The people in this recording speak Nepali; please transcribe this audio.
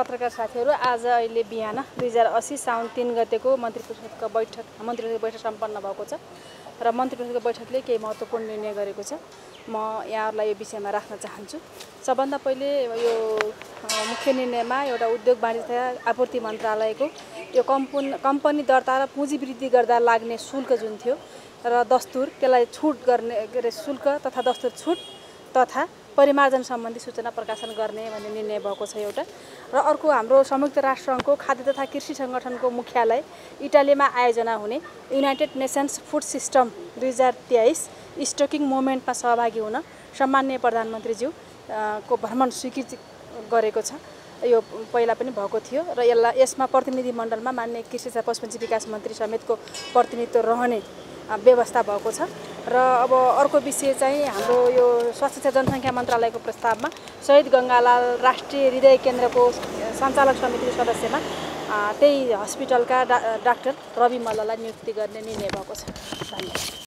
पत्रकार साथीहरू आज अहिले बिहान दुई हजार असी साउन तिन गतेको मन्त्री परिषदको बैठक मन्त्री परिषदको बैठक सम्पन्न भएको छ र मन्त्री परिषदको बैठकले केही महत्त्वपूर्ण निर्णय गरेको छ। म यहाँहरूलाई यो विषयमा राख्न चाहन्छु। सबभन्दा पहिले यो मुख्य निर्णयमा एउटा उद्योग वाणिज्य तथा आपूर्ति मन्त्रालयको यो कम्पन कम्पनी दर्ता र पुँजी वृद्धि गर्दा लाग्ने शुल्क जुन थियो र दस्तुर त्यसलाई छुट गर्ने के अरे शुल्क तथा दस्तुर छुट तथा परिमार्जन सम्बन्धी सूचना प्रकाशन गर्ने भन्ने निर्णय भएको छ एउटा। र अर्को हाम्रो संयुक्त राष्ट्रसङ्घको खाद्य तथा कृषि सङ्गठनको मुख्यालय इटालीमा आयोजना हुने युनाइटेड नेसन्स फुड सिस्टम दुई हजार तेइस स्टकिङ मोमेन्टमा सहभागी हुन सम्मान्य प्रधानमन्त्रीज्यू को भ्रमण स्वीकृति गरेको छ। यो पहिला पनि भएको थियो र यसलाई यसमा प्रतिनिधि मण्डलमा मान्य कृषि तथा पशुपन्छी विकास मन्त्री समेतको प्रतिनिधित्व रहने व्यवस्था भएको छ। र अब अर्को विषय चाहिँ हाम्रो यो स्वास्थ्य तथा जनसङ्ख्या मन्त्रालयको प्रस्तावमा शहीद गङ्गालाल राष्ट्रिय हृदय केन्द्रको सञ्चालक समितिको सदस्यमा त्यही हस्पिटलका डा डाक्टर रवि मल्ललाई नियुक्ति गर्ने निर्णय भएको छ। धन्यवाद।